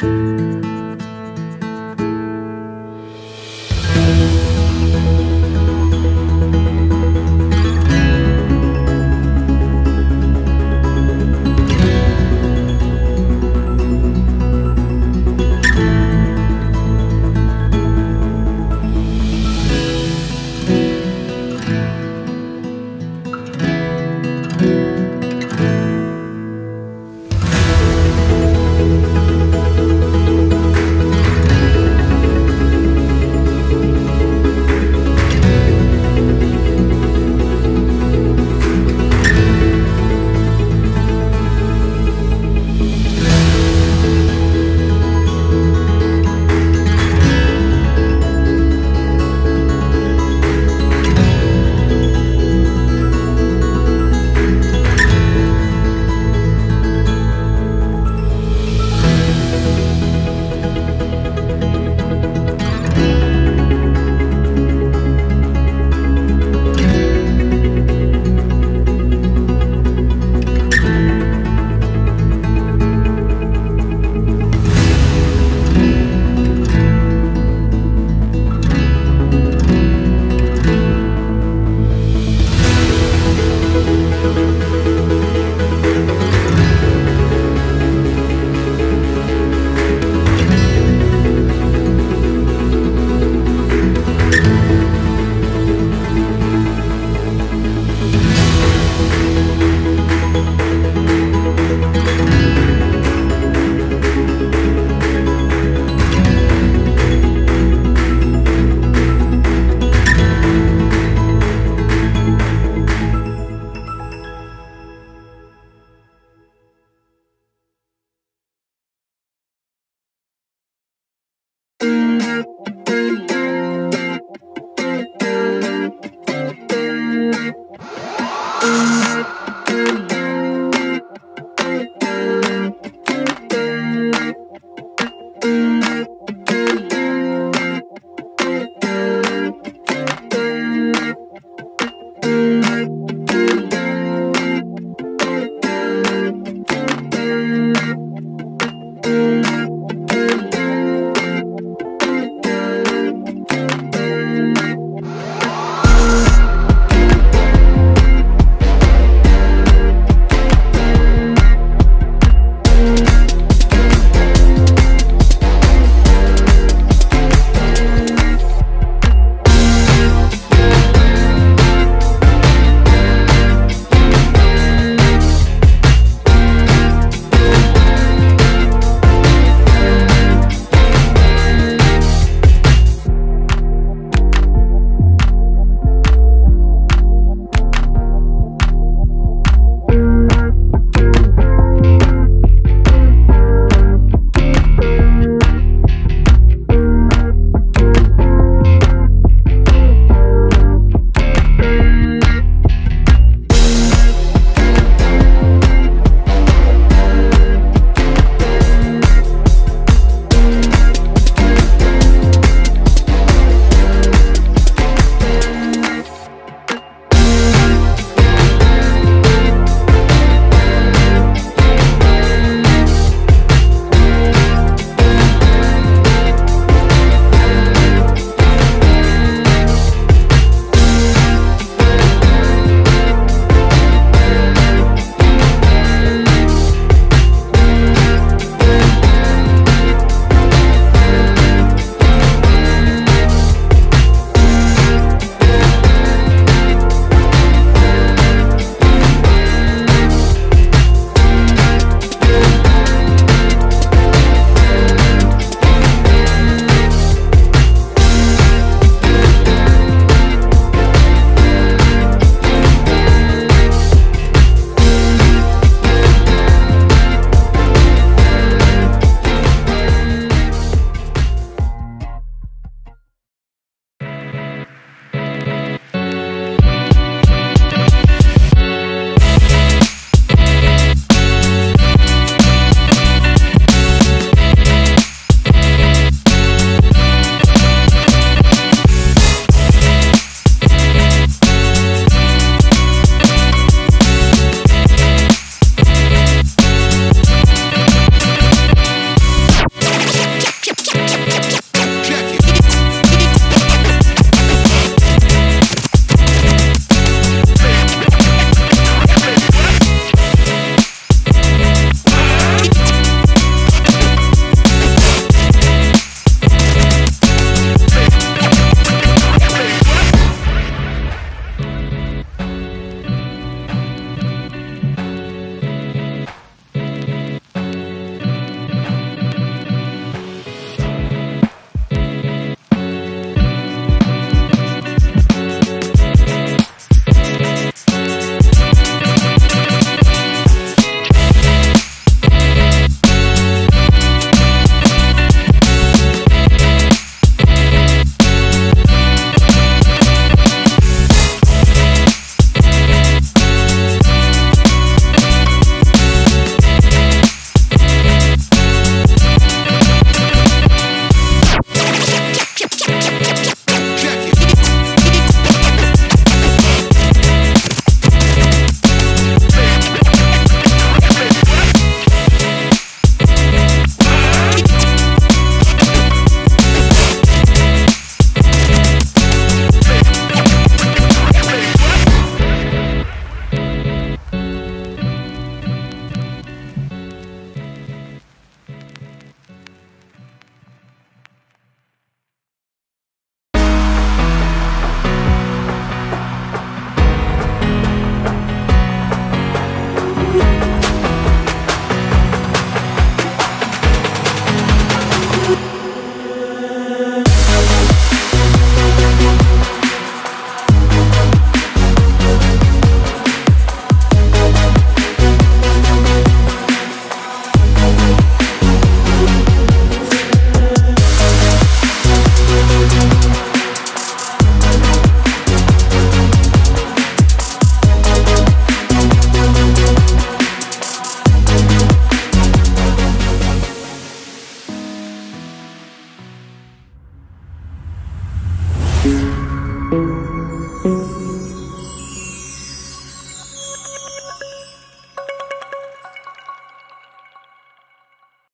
Bye.